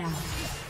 Down.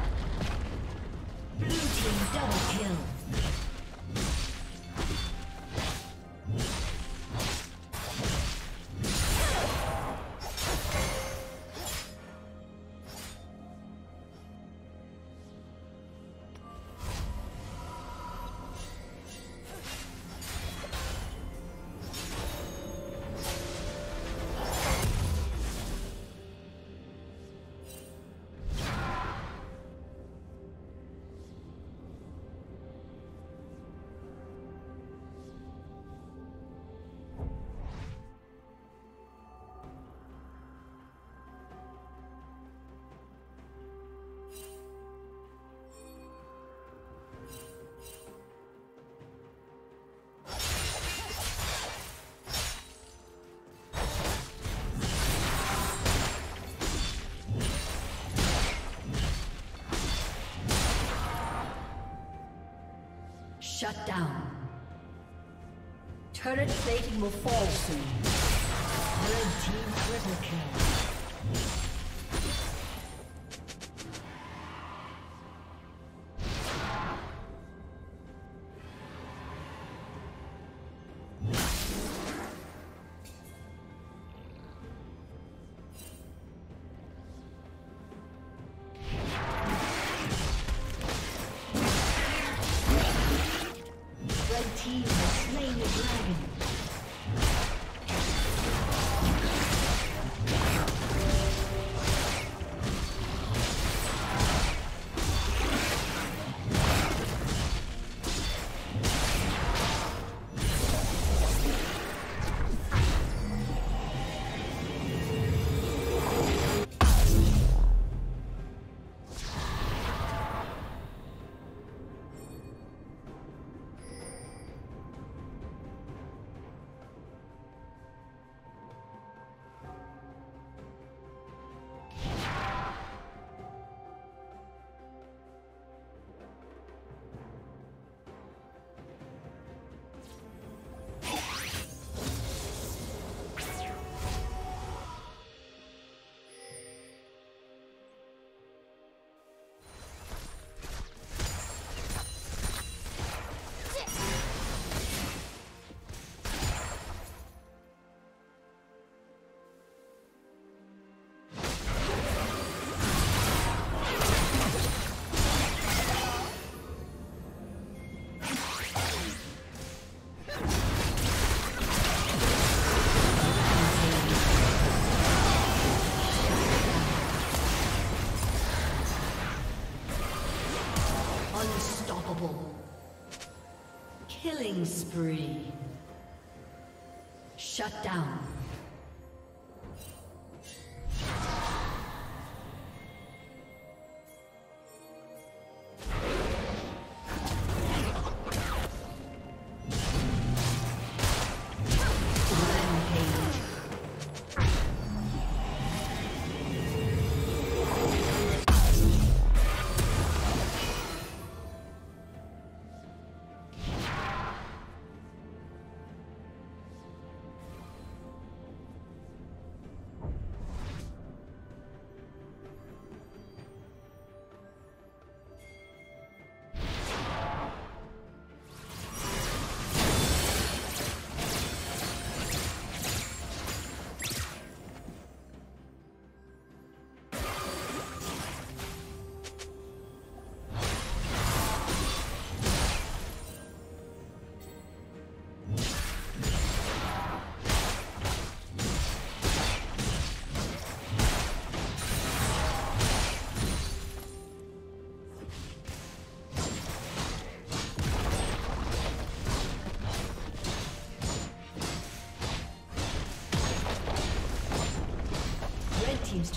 Shut down. Turret plating will fall soon. Red team triple kill. Spree. Shut down.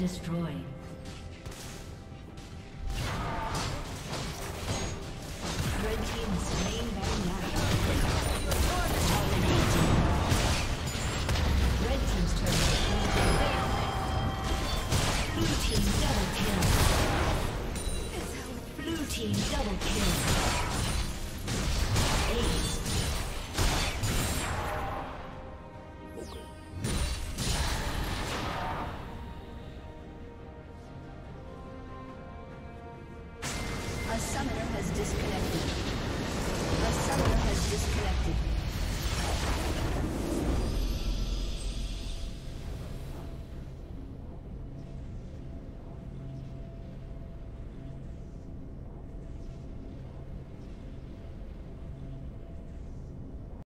Destroyed. Red team slain Baron Red